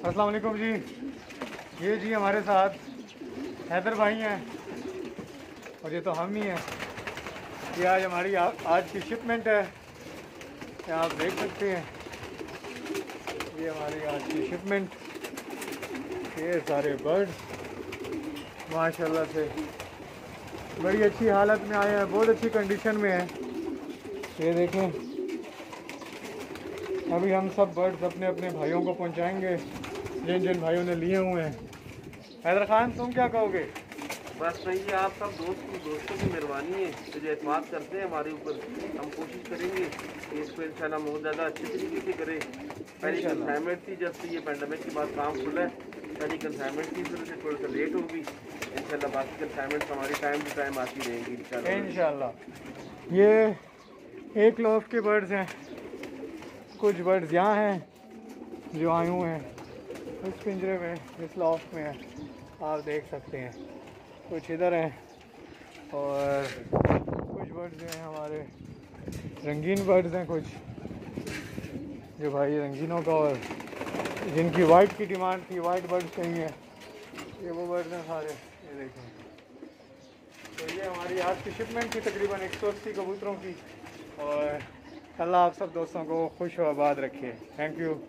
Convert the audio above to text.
अस्सलाम वालेकुम जी। ये जी हमारे साथ हैदर भाई हैं और ये तो हम ही हैं। ये आज हमारी आ, आज की शिपमेंट है। ये आप देख सकते हैं? ये हमारी आज की शिपमेंट ये सारे बर्ड माशाल्लाह से। बड़ी अच्छी हालत में आए हैं बहुत अच्छी कंडीशन में है। ये देखें। अभी हम सब बर्ड्स अपने अपने भाइयों को पहुंचाएँगे। जिन जिन भाइयों ने लिए हुए हैं। हैदर खान तुम क्या कहोगे? बस भाई ये आप सब दोस्त दोस्तों की मेहरबानी है। तो जो एतमाद करते हैं हमारे ऊपर हम कोशिश करेंगे कि इसको इंशाल्लाह बहुत ज़्यादा अच्छे तरीके से करें। पहली कंसाइनमेंट थी जब से ये पेंडेमिक के बाद काम खुला है। पहली कंसाइनमेंट थी फिर से थोड़ा सा लेट होगी। इंशाल्लाह बाकी कंसाइनमेंट हमारी टाइम टू टाइम आती रहेंगी इंशाल्लाह। ये एक लॉफ के बर्ड्स हैं। कुछ बर्ड्स यहाँ हैं, जो आए हुए हैं। इस पिंजरे में, इस लॉफ में हैं। आप देख सकते हैं। कुछ इधर हैं और कुछ बर्ड्स जो हैं, हमारे रंगीन बर्ड्स हैं कुछ, जो भाई रंगीनों का और जिनकी वाइट की डिमांड थी वाइट बर्ड्स चाहिए ये वो बर्ड्स हैं सारे। ये देखें। तो ये हमारी आज की शिपमेंट थी तकरीबन एक सौ अस्सी कबूतरों की और अल्लाह आप सब दोस्तों को खुश आबाद रखे। Thank you